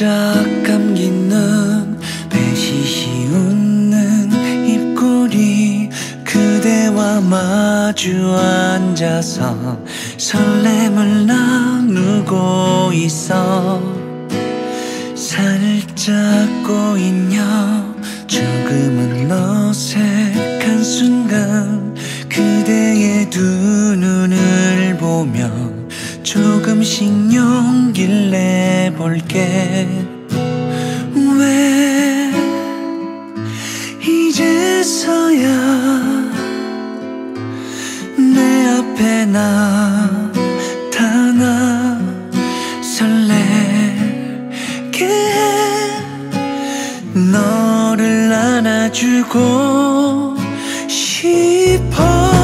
반짝 감긴 눈 배시시 웃는 입꼬리. 그대와 마주 앉아서 설렘을 나누고 있어. 살짝 꼬인 여 조금은 너새 해볼게. 왜 이제서야 내 앞에 나타나 설레게 너를 안아주고 싶어.